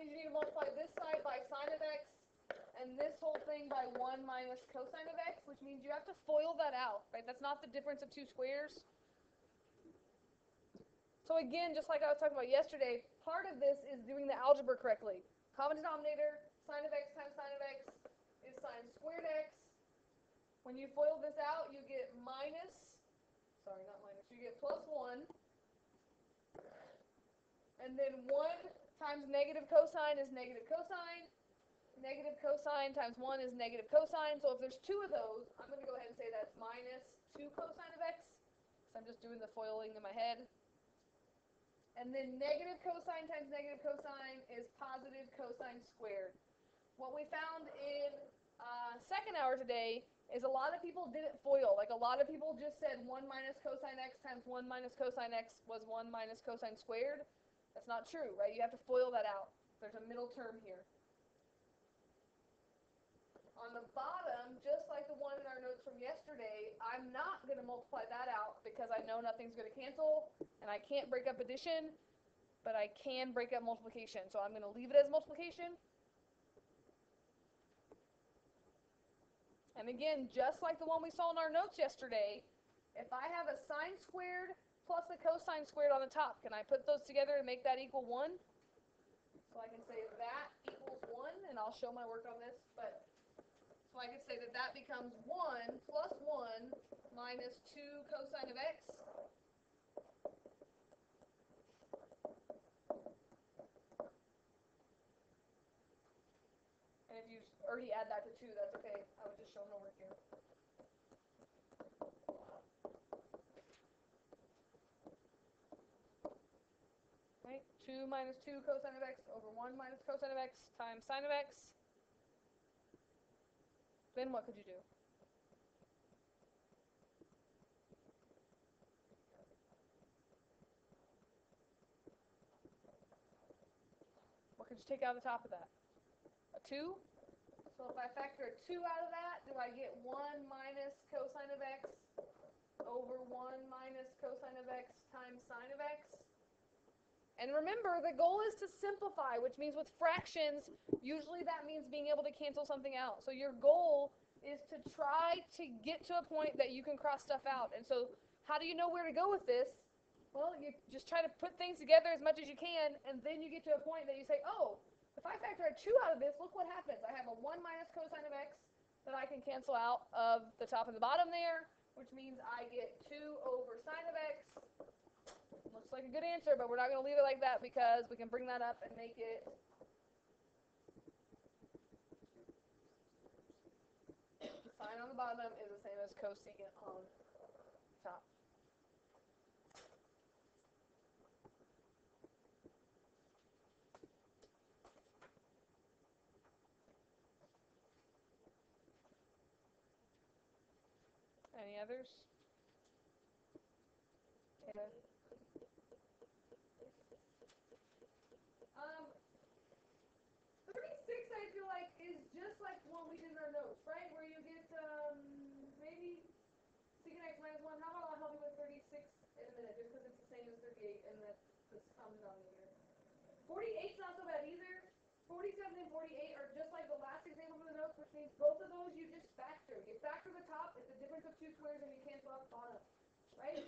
you need to multiply this side by sine of x and this whole thing by 1 minus cosine of x, which means you have to FOIL that out, right? That's not the difference of two squares. So again, just like I was talking about yesterday, part of this is doing the algebra correctly. Common denominator, sine of x times sine of x is sine squared x. When you FOIL this out, you get minus, sorry, not minus, you get plus 1. And then 1 times negative cosine is negative cosine. Negative cosine times 1 is negative cosine. So if there's two of those, I'm going to go ahead and say that's minus 2 cosine of x. So I'm just doing the foiling in my head. And then negative cosine times negative cosine is positive cosine squared. What we found in uh, second hour today is a lot of people didn't FOIL. Like a lot of people just said 1 minus cosine x times 1 minus cosine x was 1 minus cosine squared. That's not true, right? You have to FOIL that out. There's a middle term here. On the bottom, just like the one in our notes from yesterday, I'm not going to multiply that out because I know nothing's going to cancel, and I can't break up addition, but I can break up multiplication. So I'm going to leave it as multiplication. And again, just like the one we saw in our notes yesterday, if I have a sine squared plus the cosine squared on the top, can I put those together and make that equal 1? So I can say that equals 1, and I'll show my work on this, but so I could say that that becomes 1 plus 1 minus 2 cosine of x. And if you already add that to 2, that's okay. I was just showing homework here. Right? 2 minus 2 cosine of x over 1 minus cosine of x times sine of x. Then what could you do? What could you take out of the top of that? A 2? So if I factor a 2 out of that, do I get 1 minus cosine of x over 1 minus cosine of x times sine of x? And remember, the goal is to simplify, which means with fractions, usually that means being able to cancel something out. So your goal is to try to get to a point that you can cross stuff out. And so how do you know where to go with this? Well, you just try to put things together as much as you can, and then you get to a point that you say, oh, if I factor a 2 out of this, look what happens. I have a 1 minus cosine of x that I can cancel out of the top and the bottom there, which means I get 2 over sine of x Looks like a good answer, but we're not going to leave it like that because we can bring that up and make it sine on the bottom is the same as cosecant on top. Any others? Okay. Um, 36, I feel like, is just like what we did in our notes, right? Where you get, um, maybe secant x minus 1. How about I'll help you with 36 in a minute, just because it's the same as 38 and that's this common denominator. 48's not so bad either. 47 and 48 are just like the last example from the notes, which means both of those you just factor. You factor the top, it's the difference of two squares, and you cancel out the bottom, right?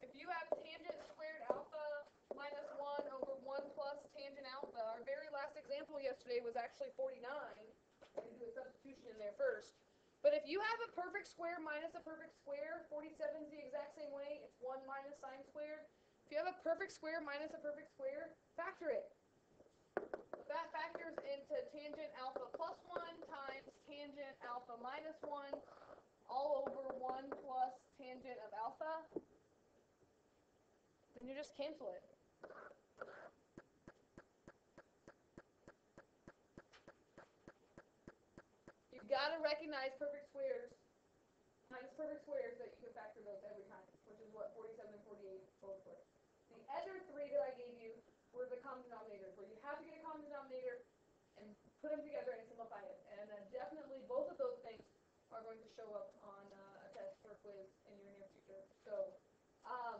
If you have tangent squared alpha minus 1 over 1 plus tangent alpha, our very last example yesterday was actually 49. I can do a substitution in there first. But if you have a perfect square minus a perfect square, 47 is the exact same way. It's 1 minus sine squared. If you have a perfect square minus a perfect square, factor it. That factors into tangent alpha plus 1 times tangent alpha minus 1 all over 1 plus tangent of alpha. Then you just cancel it. You've got to recognize perfect squares minus perfect squares that you can factor those every time, which is what 47 and 48 both were. The other three that I gave you were the common denominators, where you have to get a common denominator and put them together and simplify it. And uh, definitely both of those things are going to show up on uh, a test or quiz in your near future. So, um,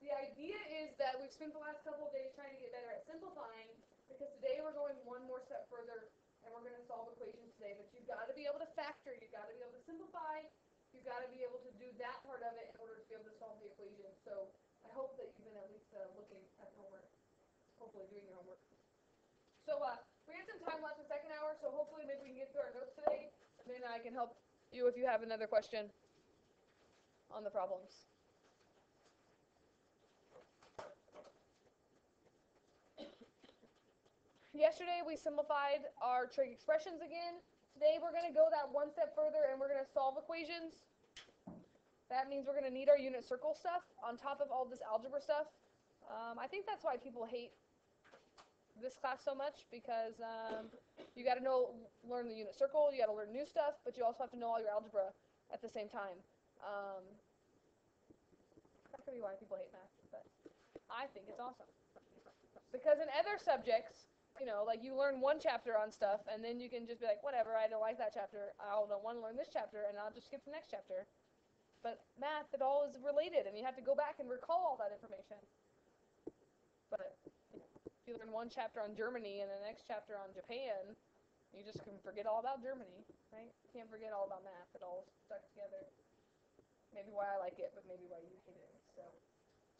the idea is that we've spent the last couple of days trying to get better at simplifying because today we're going one more step further solve equations today. But you've got to be able to factor, you've got to be able to simplify, you've got to be able to do that part of it in order to be able to solve the equation. So I hope that you've been at least uh, looking at homework, hopefully doing your homework. So uh, we have some time left in the second hour, so hopefully maybe we can get through our notes today, and then I can help you if you have another question on the problems. Yesterday we simplified our trig expressions again. Today we're going to go that one step further and we're going to solve equations. That means we're going to need our unit circle stuff on top of all this algebra stuff. Um, I think that's why people hate this class so much because um, you got to know, learn the unit circle, you got to learn new stuff, but you also have to know all your algebra at the same time. Um, that could be why people hate math, but I think it's awesome. Because in other subjects, you know, like you learn one chapter on stuff, and then you can just be like, whatever, I don't like that chapter. I don't want to learn this chapter, and I'll just skip the next chapter. But math, it all is related, and you have to go back and recall all that information. But if you learn one chapter on Germany and the next chapter on Japan, you just can forget all about Germany, right? Can't forget all about math. It all stuck together. Maybe why I like it, but maybe why you hate it. So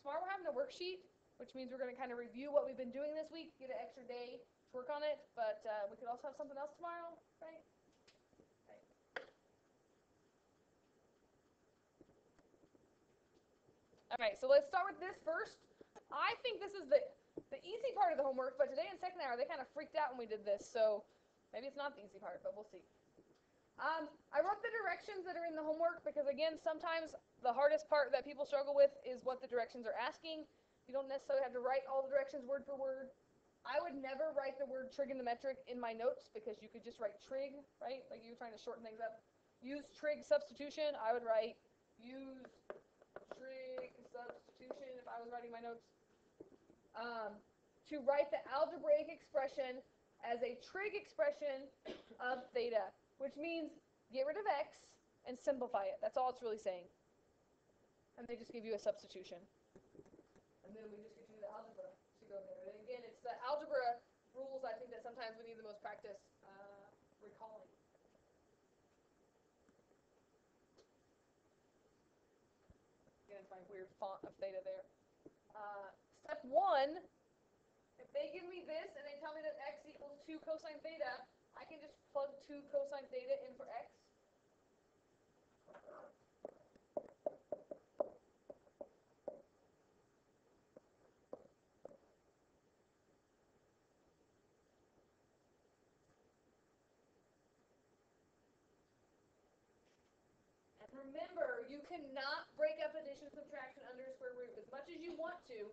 tomorrow we're having a worksheet which means we're going to kind of review what we've been doing this week, get an extra day to work on it, but uh, we could also have something else tomorrow, right? All right, so let's start with this first. I think this is the, the easy part of the homework, but today in second hour, they kind of freaked out when we did this, so maybe it's not the easy part, but we'll see. Um, I wrote the directions that are in the homework because, again, sometimes the hardest part that people struggle with is what the directions are asking. You don't necessarily have to write all the directions word for word. I would never write the word trigonometric in my notes because you could just write trig, right? Like you're trying to shorten things up. Use trig substitution. I would write use trig substitution if I was writing my notes. Um, to write the algebraic expression as a trig expression of theta, which means get rid of x and simplify it. That's all it's really saying. And they just give you a substitution and then we just get to the algebra to go there. And again, it's the algebra rules I think that sometimes we need the most practice uh, recalling. Again, my weird font of theta there. Uh, step one, if they give me this and they tell me that x equals 2 cosine theta, I can just plug 2 cosine theta in for x. remember, you cannot break up addition, subtraction under square root. As much as you want to,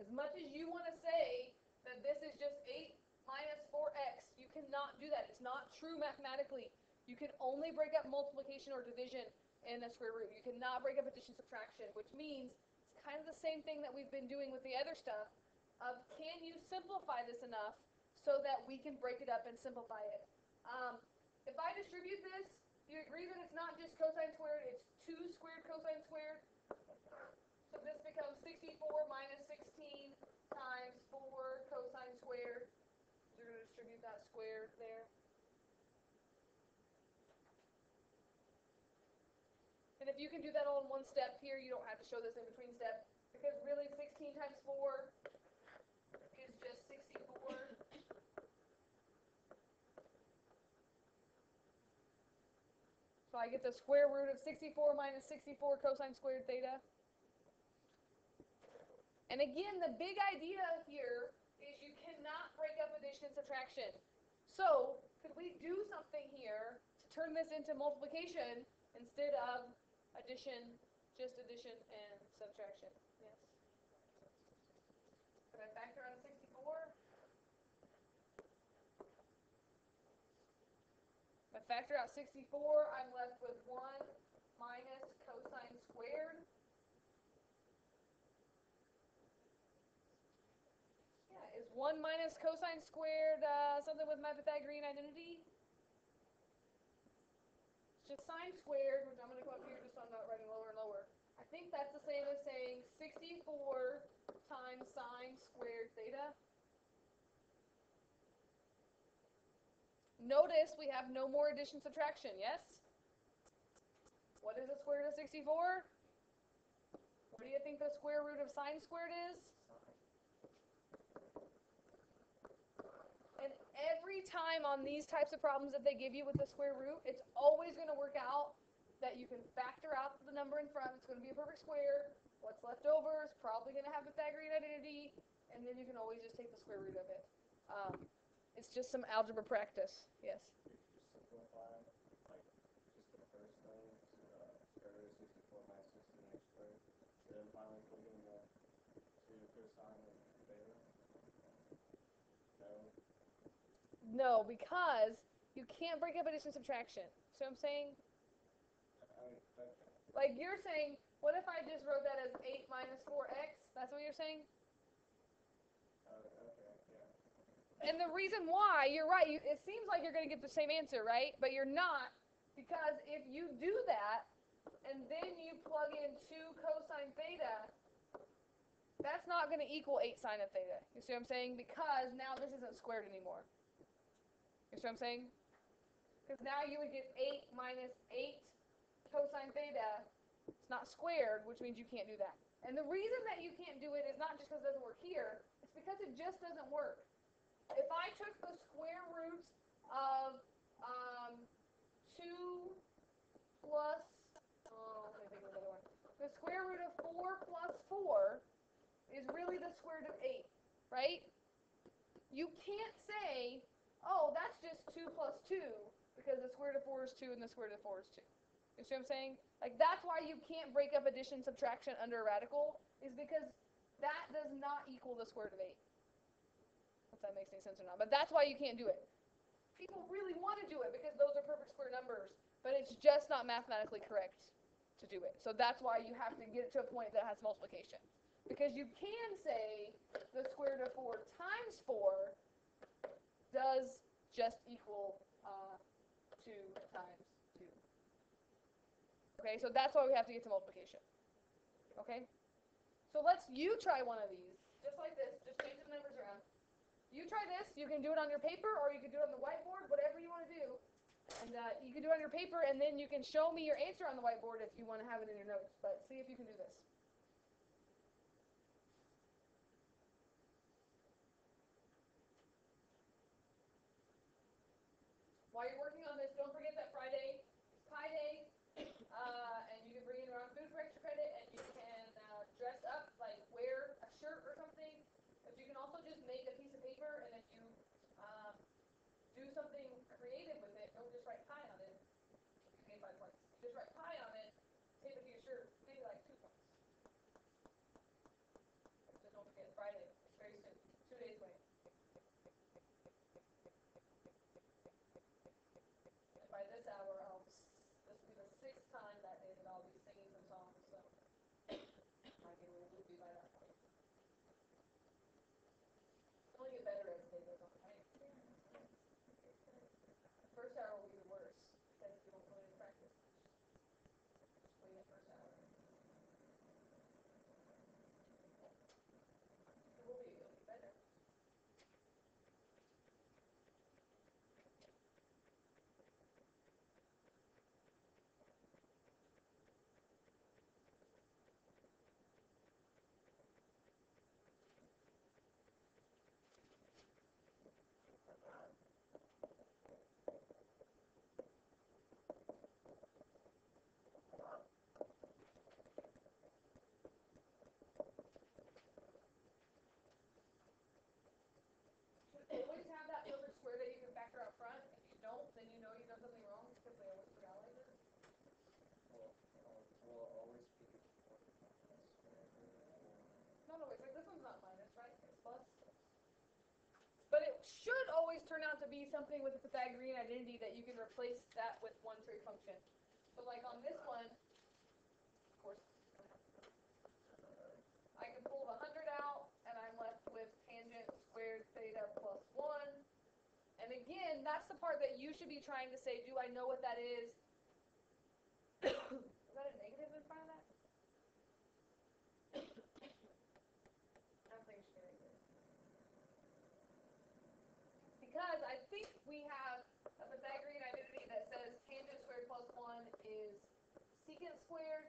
as much as you want to say that this is just 8 minus 4x, you cannot do that. It's not true mathematically. You can only break up multiplication or division in a square root. You cannot break up addition, subtraction, which means it's kind of the same thing that we've been doing with the other stuff of can you simplify this enough so that we can break it up and simplify it. Um, if I distribute this you agree that it's not just cosine squared, it's 2 squared cosine squared? So this becomes 64 minus 16 times 4 cosine squared. You're going to distribute that square there. And if you can do that all in one step here, you don't have to show this in between step, because really 16 times 4 is just 64. So I get the square root of 64 minus 64 cosine squared theta. And again, the big idea here is you cannot break up addition and subtraction. So could we do something here to turn this into multiplication instead of addition, just addition and subtraction? Yes. Could I factor out 64? I factor out 64, I'm left with 1 minus cosine squared. Yeah, is 1 minus cosine squared uh, something with my Pythagorean identity? It's just sine squared, which I'm going to go up here just so I'm not writing lower and lower. I think that's the same as saying 64 64 times sine squared theta. Notice we have no more addition subtraction, yes? What is the square root of 64? What do you think the square root of sine squared is? And every time on these types of problems that they give you with the square root, it's always going to work out that you can factor out the number in front. It's going to be a perfect square. What's left over is probably going to have a Pythagorean identity, and then you can always just take the square root of it. Um, it's just some algebra practice. Yes. Minus. No, because you can't break up addition subtraction. What I'm saying? Like you're saying, what if I just wrote that as 8 minus 4x? That's what you're saying? uh, okay, yeah. And the reason why, you're right, you, it seems like you're going to get the same answer, right? But you're not, because if you do that, and then you plug in 2 cosine theta, that's not going to equal 8 sine of theta. You see what I'm saying? Because now this isn't squared anymore. You see what I'm saying? Because now you would get 8 minus 8 cosine theta. It's not squared, which means you can't do that. And the reason that you can't do it is not just because it doesn't work here, it's because it just doesn't work. If I took the square root of um, 2 plus, oh, let me think of another one. The square root of 4 plus 4 is really the square root of 8, right? You can't say, oh, that's just 2 plus 2, because the square root of 4 is 2 and the square root of 4 is 2. You see what I'm saying? Like, that's why you can't break up addition subtraction under a radical, is because that does not equal the square root of 8 if that makes any sense or not. But that's why you can't do it. People really want to do it because those are perfect square numbers, but it's just not mathematically correct to do it. So that's why you have to get it to a point that has multiplication. Because you can say the square root of 4 times 4 does just equal uh, 2 times 2. Okay, so that's why we have to get to multiplication. Okay? So let's you try one of these. Just like this. Just change the numbers around. You try this. You can do it on your paper or you can do it on the whiteboard, whatever you want to do. And uh, you can do it on your paper and then you can show me your answer on the whiteboard if you want to have it in your notes. But see if you can do this. While you're working on this, don't forget that Friday is Pi Day, uh, and you can bring in your own food for extra credit, and you can uh, dress up, like wear a shirt or something. But you can also just make a piece of paper, and if you um, do something creative with it, don't just write pi on it. You gain five points. Just write pi on it, tape it to your shirt, maybe like two points. So don't forget Friday, it's very soon, two days away. And by this hour, I'll, s- this will be the sixth time that day that I'll be singing some songs, so. I can really be by that point. It's only get better as the day goes on, right? First hour will be the worst, because you don't really practice. Just wait the first hour. It will be, it'll be better. should always have that perfect square that you can factor out front. If you don't, then you know you've done something wrong because they always put out like this. Well, uh, will always be. Not always, like this one's not minus, right? It's plus. But it should always turn out to be something with a Pythagorean identity that you can replace that with one trig function. But like on this one, of course, I can pull the hundred out and I'm left with tangent squared theta plus one. And again, that's the part that you should be trying to say, do I know what that is? squared.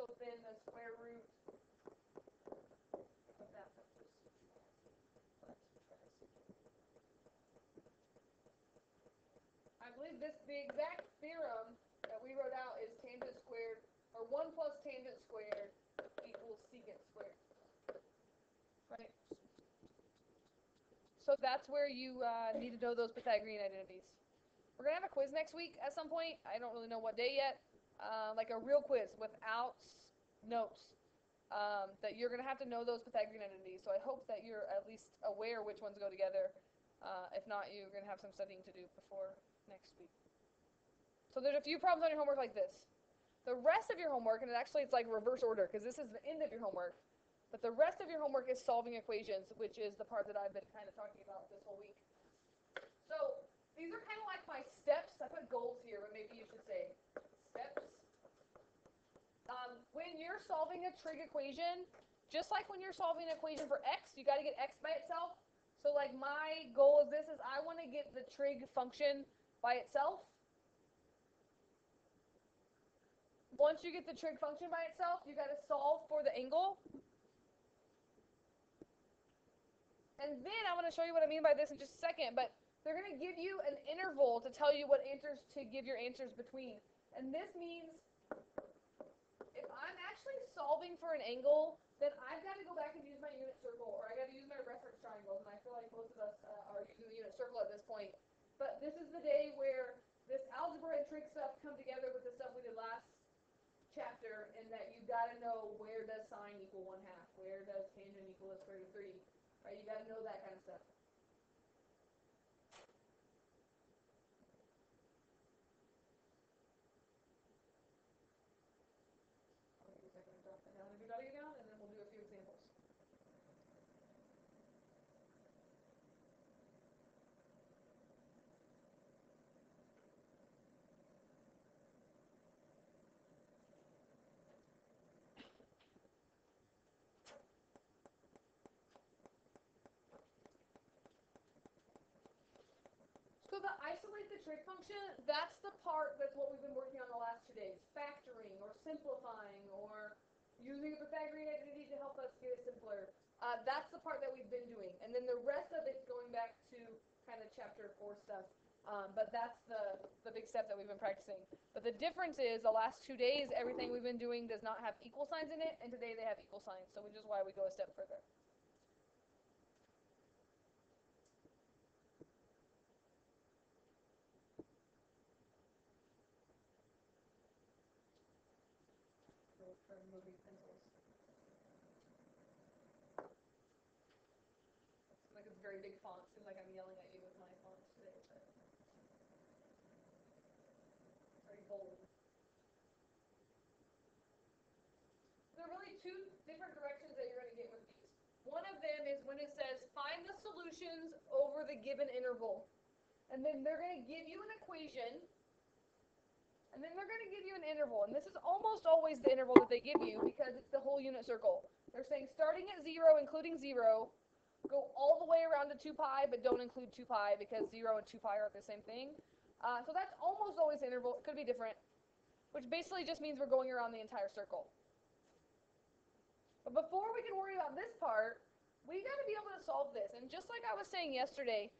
So then the square root of that I believe this the exact theorem that we wrote out is tangent squared, or 1 plus tangent squared equals secant squared. Right? So that's where you uh, need to know those Pythagorean identities. We're gonna have a quiz next week at some point, I don't really know what day yet, uh, like a real quiz without notes. Um, that you're gonna have to know those Pythagorean identities, so I hope that you're at least aware which ones go together. Uh, if not, you're gonna have some studying to do before next week. So there's a few problems on your homework like this. The rest of your homework, and it actually it's like reverse order because this is the end of your homework, but the rest of your homework is solving equations, which is the part that I've been kind of talking about this whole week. So these are kind of like my steps. I put goals here, but maybe you should say steps. Um, when you're solving a trig equation, just like when you're solving an equation for x, you got to get x by itself. So like my goal of this is I want to get the trig function by itself. Once you get the trig function by itself, you got to solve for the angle. And then I want to show you what I mean by this in just a second, but they're going to give you an interval to tell you what answers to give your answers between. And this means if I'm actually solving for an angle, then I've got to go back and use my unit circle, or I've got to use my reference triangles, and I feel like most of us uh, are using the unit circle at this point. But this is the day where this algebra and trig stuff come together with the stuff we did last chapter, in that you've got to know where does sine equal one half, where does tangent equal the square root of three, right? You got to know that kind of stuff. I'll take a second to drop that down. Have you got it down? And then we'll do a few examples. So the isolate the trig function, that's the part that's what we've been working on the last two days. Factoring or simplifying or using a Pythagorean identity to help us get it simpler. Uh, that's the part that we've been doing. And then the rest of it's going back to kind of chapter four stuff. Um, but that's the, the big step that we've been practicing. But the difference is the last two days, everything we've been doing does not have equal signs in it, and today they have equal signs. So which is why we go a step further. for, for moving pencils. It's like it's very big font. Seems like I'm yelling at you with my fonts today, but it's very bold. There are really two different directions that you're going to get with these. One of them is when it says find the solutions over the given interval. And then they're going to give you an equation and then they're going to give you an interval, and this is almost always the interval that they give you because it's the whole unit circle. They're saying starting at 0, including 0, go all the way around to 2 pi, but don't include 2 pi because 0 and 2 pi are the same thing. Uh, so that's almost always the interval. It could be different, which basically just means we're going around the entire circle. But before we can worry about this part, we got to be able to solve this. And just like I was saying yesterday,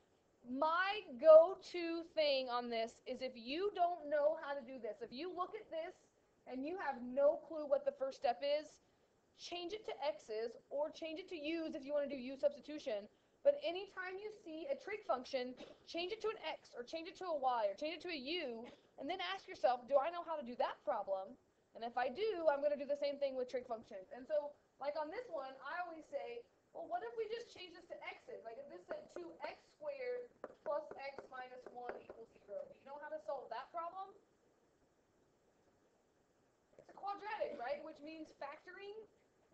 my go-to thing on this is if you don't know how to do this, if you look at this and you have no clue what the first step is, change it to x's or change it to u's if you want to do u substitution. But anytime you see a trig function, change it to an x or change it to a y or change it to a u, and then ask yourself, do I know how to do that problem? And if I do, I'm going to do the same thing with trig functions. And so, like on this one, I always say, well, what if we just change this to x's? Like if this said 2x squared plus x minus 1 equals 0. Do you know how to solve that problem? It's a quadratic, right? Which means factoring.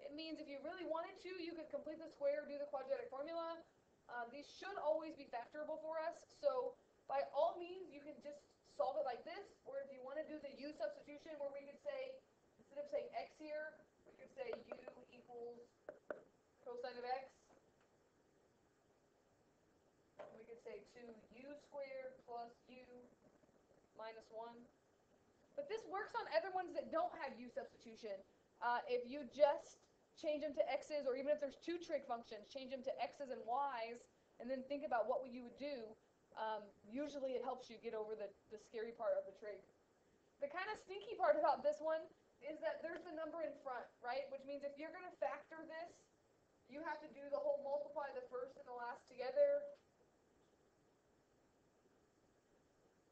It means if you really wanted to, you could complete the square, do the quadratic formula. Uh, these should always be factorable for us. So by all means, you can just solve it like this. Or if you want to do the u substitution where we could say, instead of saying x here, we could say u equals cosine of x. We could say 2u squared plus u minus 1. But this works on other ones that don't have u substitution. Uh, if you just change them to x's, or even if there's two trig functions, change them to x's and y's, and then think about what you would do. Um, usually it helps you get over the, the scary part of the trig. The kind of stinky part about this one is that there's the number in front, right? Which means if you're going to factor this, you have to do the whole multiply the first and the last together.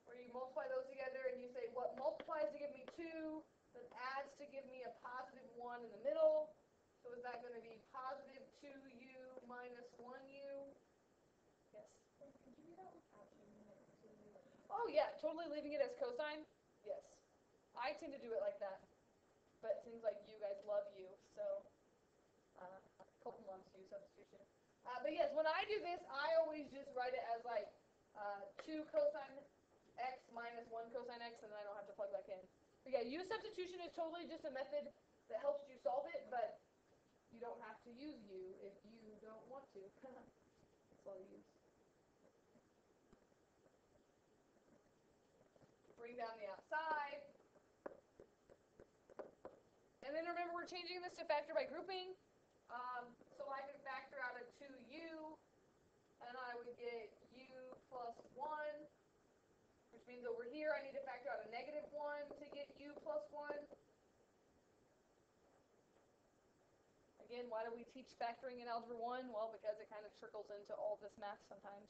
Where you multiply those together and you say what multiplies to give me 2, that adds to give me a positive 1 in the middle. Is that going to be positive 2u minus 1u? Yes. Could you do that without changing it to? Oh yeah, totally leaving it as cosine. Yes, I tend to do it like that, but it seems like you guys love you, so uh, a couple months use substitution. Uh, but yes, when I do this, I always just write it as like uh, two cosine x minus one cosine x, and then I don't have to plug back in. But yeah, u substitution is totally just a method that helps you solve it, but you don't have to use u if you don't want to. That's all you use. bring down the outside. And then remember, we're changing this to factor by grouping. Um, so I could factor out a 2u, and I would get u plus 1, which means over here I need to factor out a negative 1 to get u plus 1. Again, why do we teach factoring in Algebra 1? Well, because it kind of trickles into all this math sometimes.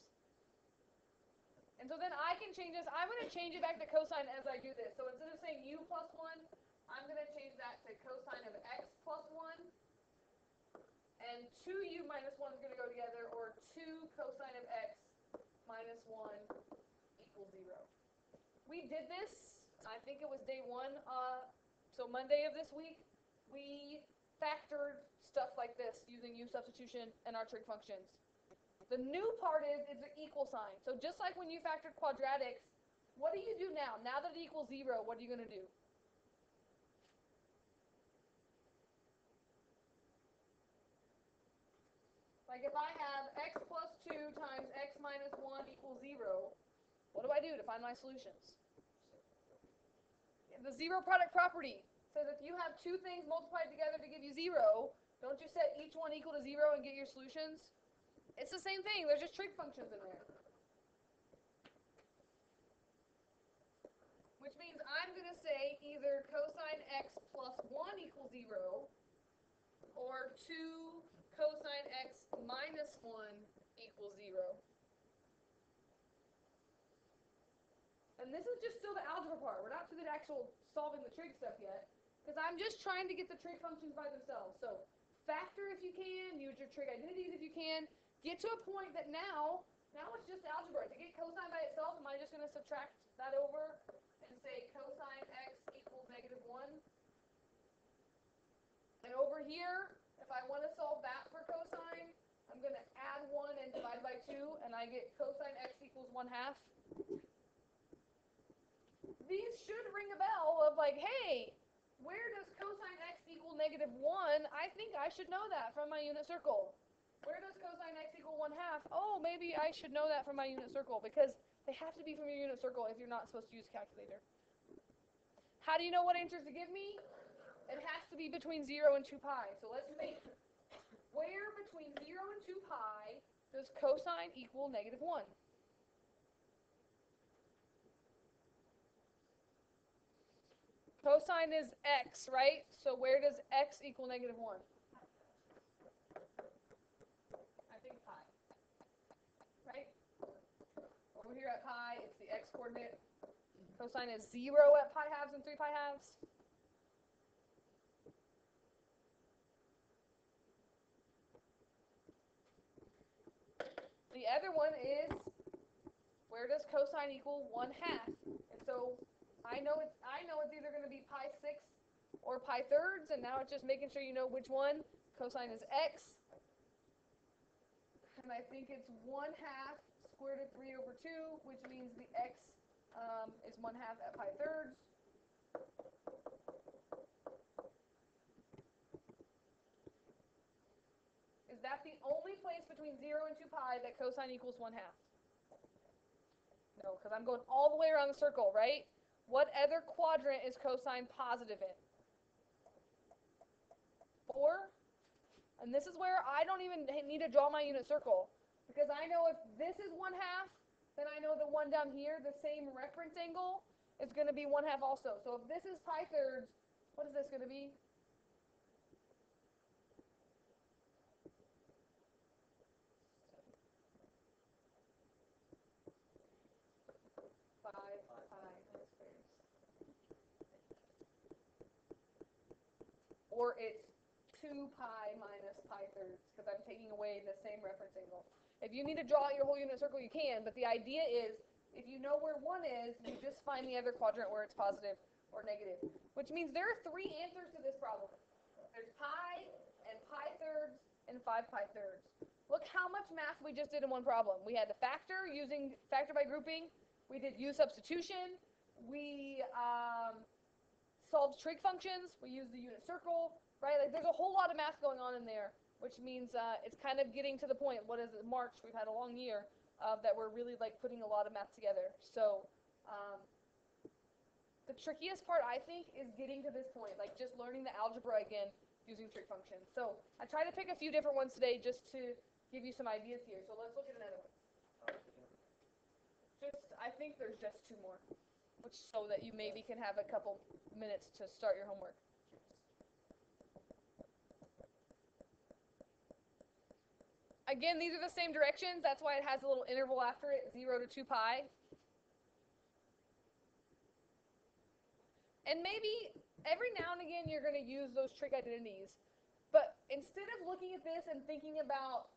And so then I can change this. I'm going to change it back to cosine as I do this. So instead of saying u plus 1, I'm going to change that to cosine of x plus 1. And 2u minus 1 is going to go together, or 2 cosine of x minus 1 equals 0. We did this, I think it was day 1, uh, so Monday of this week. We factored stuff like this using u substitution and our trig functions. The new part is it's an equal sign. So just like when you factored quadratics, what do you do now? Now that it equals zero, what are you going to do? Like if I have x plus 2 times x minus 1 equals 0, what do I do to find my solutions? The zero product property says if you have two things multiplied together to give you 0, don't you set each one equal to 0 and get your solutions? It's the same thing. There's just trig functions in there. Which means I'm going to say either cosine x plus 1 equals 0 or 2 cosine x minus 1 equals 0. And this is just still the algebra part. We're not to the actual solving the trig stuff yet. Because I'm just trying to get the trig functions by themselves. So factor if you can, use your trig identities if you can, get to a point that now, now it's just algebra. To get cosine by itself, am I just going to subtract that over and say cosine x equals negative 1? And over here, if I want to solve that for cosine, I'm going to add 1 and divide by 2, and I get cosine x equals 1 half. These should ring a bell of like, hey, where does cosine x equal negative 1? I think I should know that from my unit circle. Where does cosine x equal 1 half? Oh, maybe I should know that from my unit circle because they have to be from your unit circle if you're not supposed to use calculator. How do you know what answers to give me? It has to be between 0 and 2 pi. So let's make Where between 0 and 2 pi does cosine equal negative 1? Cosine is x, right? So where does x equal negative 1? I think pi. Right? Over here at pi, it's the x coordinate. Cosine is 0 at pi halves and 3 pi halves. The other one is where does cosine equal 1 half? And so I know it's I know it's either going to be pi six or pi thirds, and now it's just making sure you know which one. Cosine is x, and I think it's one half square root of three over two, which means the x um, is one half at pi thirds. Is that the only place between zero and two pi that cosine equals one half? No, because I'm going all the way around the circle, right? What other quadrant is cosine positive in? Four. And this is where I don't even need to draw my unit circle because I know if this is one half, then I know the one down here, the same reference angle, is going to be one half also. So if this is pi thirds, what is this going to be? 2 pi minus pi thirds, because I'm taking away the same reference angle. If you need to draw out your whole unit circle, you can, but the idea is, if you know where one is, you just find the other quadrant where it's positive or negative. Which means there are three answers to this problem. There's pi, and pi thirds, and 5 pi thirds. Look how much math we just did in one problem. We had to factor using factor by grouping. We did u substitution. We um, solved trig functions. We used the unit circle, right? Like there's a whole lot of math going on in there, which means uh, it's kind of getting to the point. What is it? March. We've had a long year uh, that we're really like putting a lot of math together. So um, the trickiest part, I think, is getting to this point, like just learning the algebra again using trig functions. So I try to pick a few different ones today just to give you some ideas here. So let's look at another one. Just, I think there's just two more, which so that you maybe can have a couple minutes to start your homework. Again, these are the same directions. That's why it has a little interval after it, 0 to 2 pi. And maybe every now and again you're going to use those trig identities. But instead of looking at this and thinking about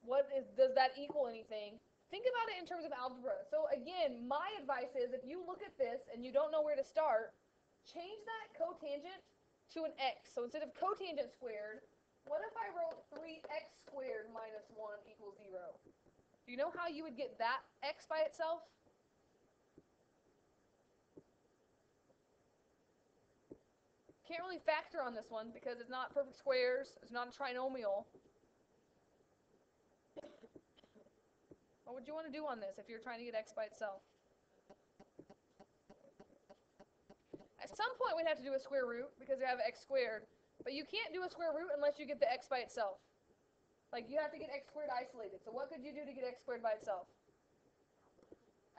what is does that equal anything, think about it in terms of algebra. So again, my advice is if you look at this and you don't know where to start, change that cotangent to an x. So instead of cotangent squared, what if I wrote 3x squared minus 1 equals 0? Do you know how you would get that x by itself? Can't really factor on this one because it's not perfect squares, it's not a trinomial. What would you want to do on this if you're trying to get x by itself? At some point we'd have to do a square root because we have x squared, but you can't do a square root unless you get the x by itself. Like you have to get x squared isolated. So what could you do to get x squared by itself?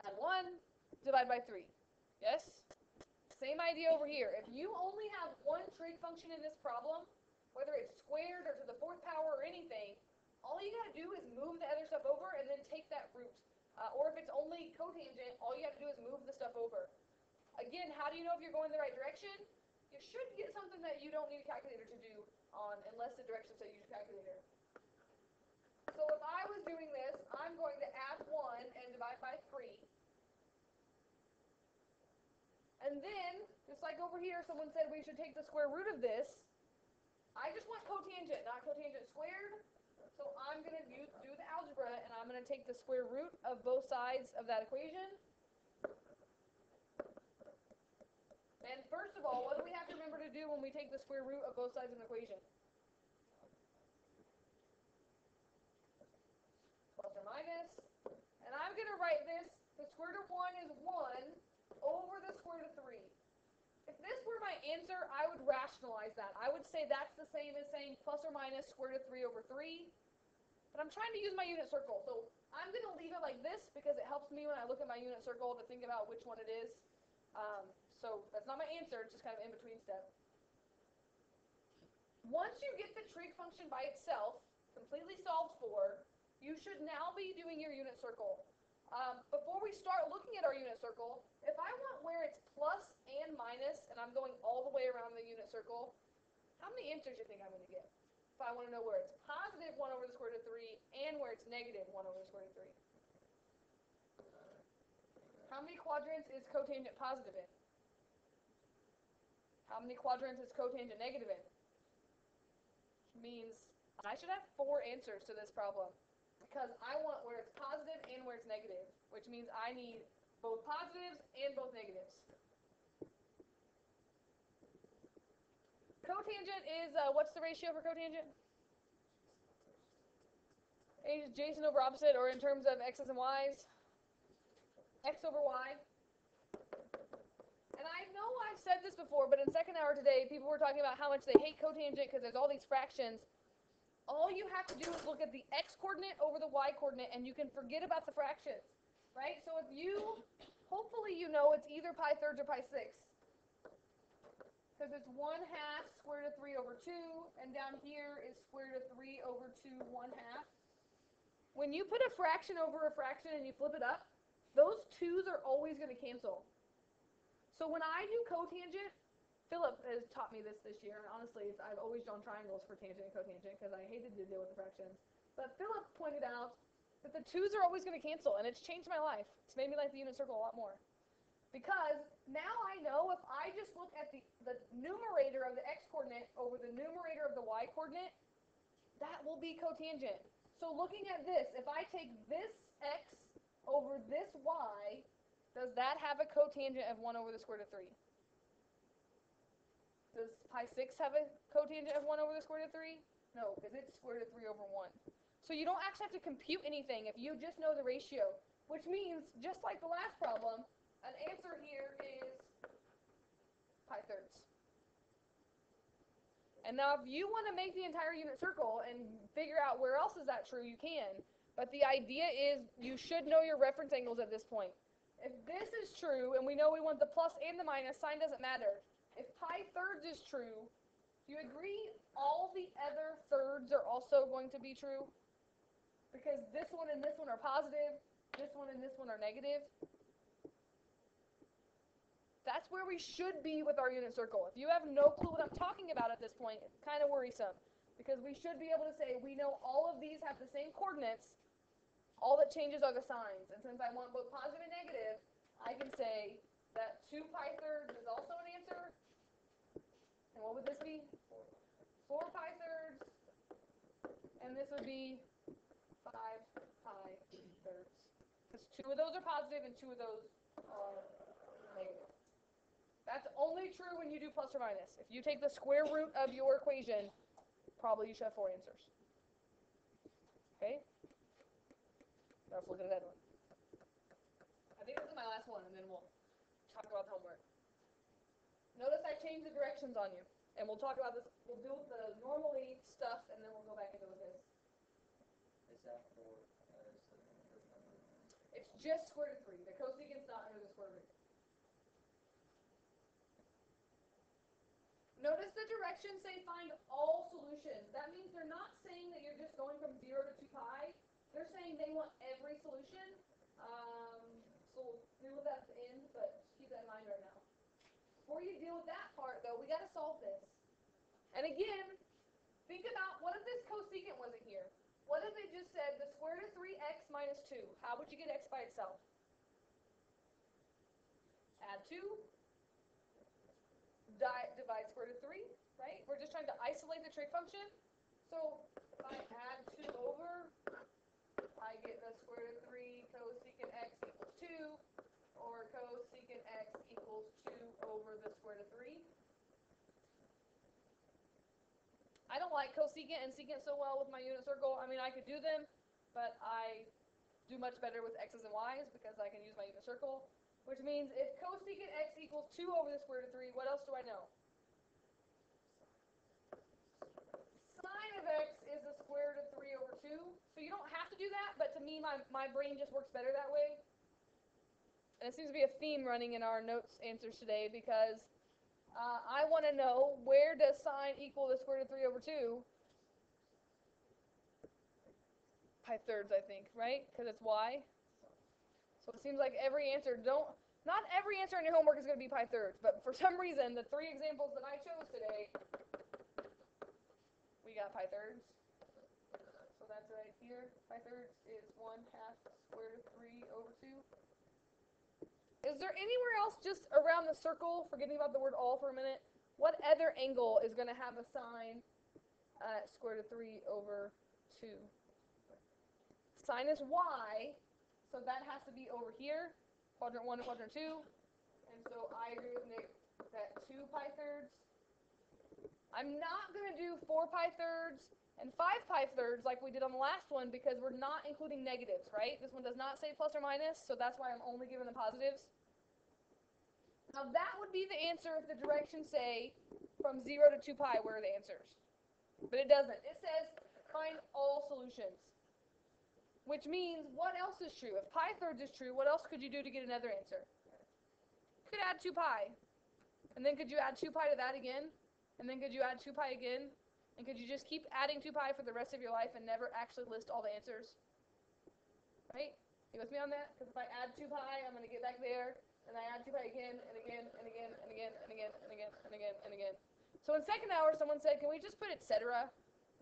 Add 1, divide by 3. Yes? Same idea over here. If you only have one trig function in this problem, whether it's squared or to the fourth power or anything, all you gotta do is move the other stuff over and then take that root. Uh, or if it's only cotangent, all you have to do is move the stuff over. Again, how do you know if you're going the right direction? Should get something that you don't need a calculator to do on, unless the directions say use a calculator. So if I was doing this, I'm going to add 1 and divide by 3. And then, just like over here, someone said we should take the square root of this. I just want cotangent, not cotangent squared. So I'm going to do the algebra, and I'm going to take the square root of both sides of that equation. And first of all, what do we have to remember to do when we take the square root of both sides of an equation? Plus or minus. And I'm going to write this, the square root of 1 is 1 over the square root of 3. If this were my answer, I would rationalize that. I would say that's the same as saying plus or minus square root of 3 over 3. But I'm trying to use my unit circle, so I'm going to leave it like this because it helps me when I look at my unit circle to think about which one it is. Um, so that's not my answer, it's just kind of in between step. Once you get the trig function by itself, completely solved for, you should now be doing your unit circle. Um, before we start looking at our unit circle, if I want where it's plus and minus, and I'm going all the way around the unit circle, how many answers do you think I'm going to get? If I want to know where it's positive 1 over the square root of 3 and where it's negative 1 over the square root of 3. How many quadrants is cotangent positive in? How many quadrants is cotangent negative in? Which means I should have four answers to this problem because I want where it's positive and where it's negative, which means I need both positives and both negatives. Cotangent is, uh, what's the ratio for cotangent? Adjacent over opposite, or in terms of x's and y's? x over y. Know I've said this before, but in second hour today, people were talking about how much they hate cotangent because there's all these fractions. all you have to do is look at the x coordinate over the y coordinate and you can forget about the fractions, right? So if you, hopefully you know it's either pi thirds or pi sixths. Because it's 1 half square root of 3 over 2, and down here is square root of 3 over 2 1 half. When you put a fraction over a fraction and you flip it up, those 2's are always going to cancel. So when I do cotangent, Philip has taught me this this year, and honestly, I've always drawn triangles for tangent and cotangent because I hated to deal with the fractions. But Philip pointed out that the 2's are always going to cancel, and it's changed my life. It's made me like the unit circle a lot more. Because now I know if I just look at the, the numerator of the x coordinate over the numerator of the y coordinate, that will be cotangent. So looking at this, if I take this x over this y, does that have a cotangent of 1 over the square root of 3? Does pi 6 have a cotangent of 1 over the square root of 3? No, because it's square root of 3 over 1. So you don't actually have to compute anything if you just know the ratio, which means, just like the last problem, an answer here is pi thirds. And now if you want to make the entire unit circle and figure out where else is that true, you can. But the idea is you should know your reference angles at this point. If this is true, and we know we want the plus and the minus, sign doesn't matter. If pi thirds is true, do you agree all the other thirds are also going to be true? Because this one and this one are positive, this one and this one are negative. That's where we should be with our unit circle. If you have no clue what I'm talking about at this point, it's kind of worrisome. Because we should be able to say, we know all of these have the same coordinates, all that changes are the signs. And since I want both positive and negative, I can say that 2 pi thirds is also an answer. And what would this be? 4 pi thirds. And this would be 5 pi thirds. Because two of those are positive and two of those are negative. That's only true when you do plus or minus. If you take the square root of your equation, probably you should have four answers. Okay? Now let's look at that one. I think this is my last one, and then we'll talk about the homework. Notice I changed the directions on you, and we'll talk about this. We'll do the normally stuff, and then we'll go back into this. Is that for, uh, is the first number? It's just square root of 3. The cosecant's not under the square root. Notice the directions say find all solutions. That means they're not saying that you're just going from 0 to 2 pi. They're saying they want every solution. Um, so we'll deal with that end, but keep that in mind right now. Before you deal with that part, though, we got to solve this. And again, think about what if this cosecant wasn't here? What if it just said the square root of 3x minus 2? How would you get x by itself? Add 2. Di- divide square root of 3, right? We're just trying to isolate the trig function. So if I add 2 over, Get the square root of 3 cosecant x equals 2, or cosecant x equals 2 over the square root of 3. I don't like cosecant and secant so well with my unit circle. I mean, I could do them, but I do much better with x's and y's because I can use my unit circle. Which means if cosecant x equals 2 over the square root of 3, what else do I know? Sine of x is the square root of 3 over 2. So you don't have to do that, but to me, my, my brain just works better that way. And it seems to be a theme running in our notes answers today because uh, I want to know where does sine equal the square root of 3 over 2? Pi thirds, I think, right? Because it's y. So it seems like every answer don't not every answer in your homework is going to be pi thirds, but for some reason the three examples that I chose today we got pi thirds. Right here. Pi thirds is one half square root of three over two. Is there anywhere else just around the circle, forgetting about the word all for a minute, what other angle is going to have a sine uh, at square root of 3 over 2? Sine is y, so that has to be over here, quadrant 1 and quadrant 2. And so I agree with Nick that 2 pi thirds. I'm not going to do 4 pi thirds and 5 pi thirds like we did on the last one because we're not including negatives, right? This one does not say plus or minus, so that's why I'm only giving the positives. Now that would be the answer if the directions say from 0 to 2 pi, where are the answers? But it doesn't. It says find all solutions. Which means, what else is true? If pi thirds is true, what else could you do to get another answer? You could add 2 pi. And then could you add 2 pi to that again? And then could you add 2 pi again? And could you just keep adding 2 pi for the rest of your life and never actually list all the answers? Right? You with me on that? Because if I add 2 pi, I'm going to get back there, and I add 2 pi again, and again, and again, and again, and again, and again, and again, and again. So in second hour, someone said, can we just put et cetera?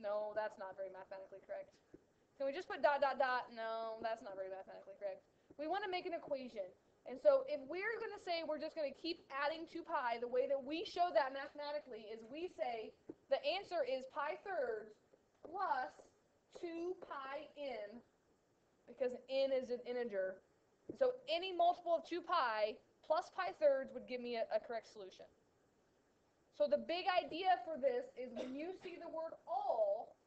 No, that's not very mathematically correct. Can we just put dot, dot, dot? No, that's not very mathematically correct. We want to make an equation. And so if we're going to say we're just going to keep adding 2 pi, the way that we show that mathematically is we say the answer is pi thirds plus 2 pi n, because n is an integer. So any multiple of 2 pi plus pi thirds would give me a, a correct solution. So the big idea for this is when you see the word all,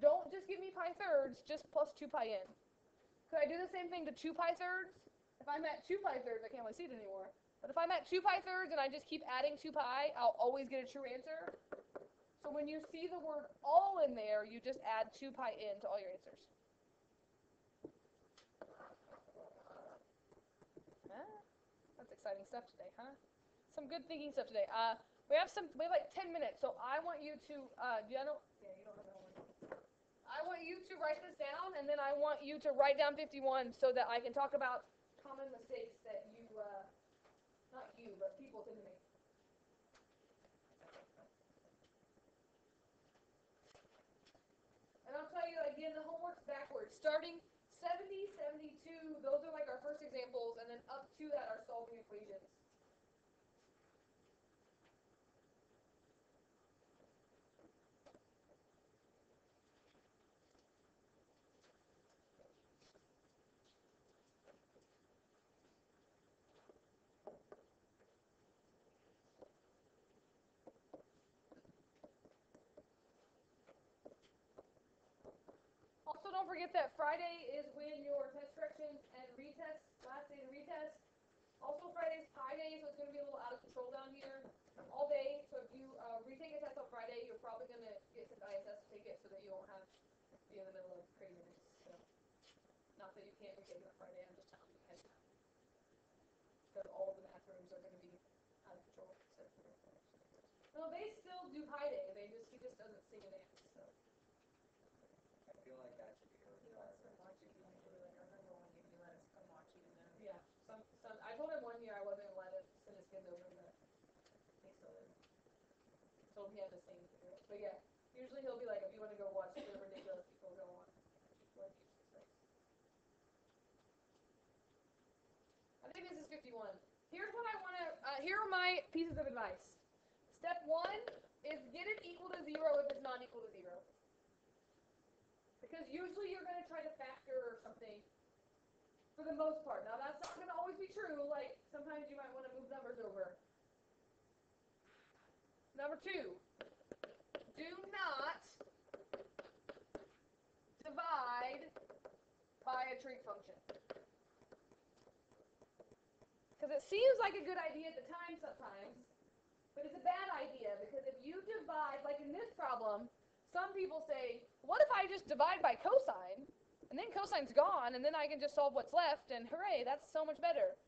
don't just give me pi thirds, just plus 2 pi n. Could I do the same thing to 2 pi thirds? If I'm at 2 pi thirds, I can't really see it anymore. But if I'm at 2 pi thirds and I just keep adding 2 pi, I'll always get a true answer. So when you see the word all in there, you just add 2 pi n to all your answers. Huh? That's exciting stuff today, huh? Some good thinking stuff today. Uh, we have some. We have like 10 minutes, so I want you to. Uh, do you know? Yeah, you don't have that one. I want you to write this down, and then I want you to write down 51 so that I can talk about common mistakes that you, uh, not you, but people tend to make. And I'll tell you again, the homework's backwards. Starting 70, 72, those are like our first examples, and then up to that are solving equations. Also, don't forget that Friday is when your test corrections and retest, last day to retest. Also, Friday's Pi Day, so it's going to be a little out of control down here all day. So if you uh, retake a test on Friday, you're probably going to get some ISS to take it so that you won't have to be in the middle of craziness. So, not that you can't retake it on Friday, I'm just telling you ahead. Because all the math rooms are going to be out of control. So. No, they still do Pi Day. They just he just doesn't sing and dance. So. I feel like that should be a requirement. Yeah, some, some, I told him one year I wasn't gonna let him send his kids over, but he still is. Told he had to sing through but yeah, usually he'll be like, if you wanna go watch the ridiculous people go on. I think this is fifty-one. Here's what I wanna, uh, here are my pieces of advice. Step one is get it equal to zero if it's not equal to zero. Because usually you're gonna try to factor or something for the most part. Now that's not gonna always be true, like sometimes you might wanna move numbers over. Number two, do not divide by a trig function. Because it seems like a good idea at the time sometimes, but it's a bad idea because if you divide, like in this problem, some people say, what if I just divide by cosine? And then cosine's gone, and then I can just solve what's left, and hooray, that's so much better.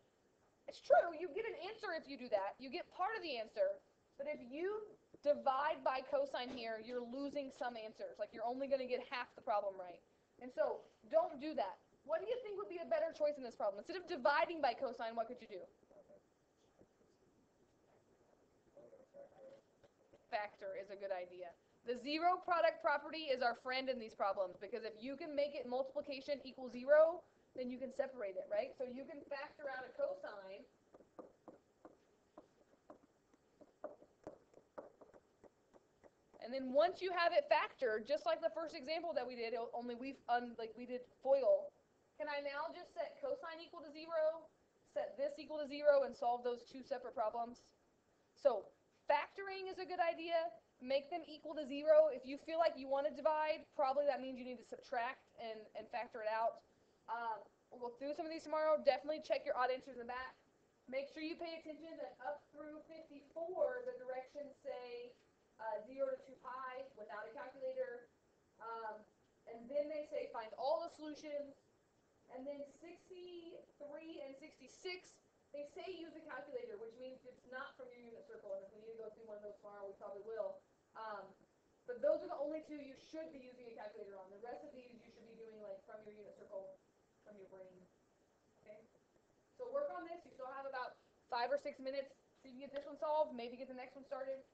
It's true, you get an answer if you do that. You get part of the answer. But if you divide by cosine here, you're losing some answers. Like you're only going to get half the problem right. And so, don't do that. What do you think would be a better choice in this problem? Instead of dividing by cosine, what could you do? Factor is a good idea. The zero product property is our friend in these problems because if you can make it multiplication equal zero, then you can separate it, right? So you can factor out a cosine. Then once you have it factored, just like the first example that we did, only we un, like we did FOIL, can I now just set cosine equal to zero, set this equal to zero, and solve those two separate problems? So factoring is a good idea. Make them equal to zero. If you feel like you want to divide, probably that means you need to subtract and, and factor it out. Um, we'll go through some of these tomorrow. Definitely check your odd answers in the back. Make sure you pay attention that up through 54, the directions say uh, 0 to 2 pi without a calculator. Um, and then they say find all the solutions. And then 63 and 66, they say use a calculator, which means it's not from your unit circle. And if we need to go through one of those tomorrow, we probably will. Um, but those are the only two you should be using a calculator on. The rest of these you should be doing like from your unit circle, from your brain. Okay? So work on this. You still have about five or six minutes so you can get this one solved, maybe get the next one started.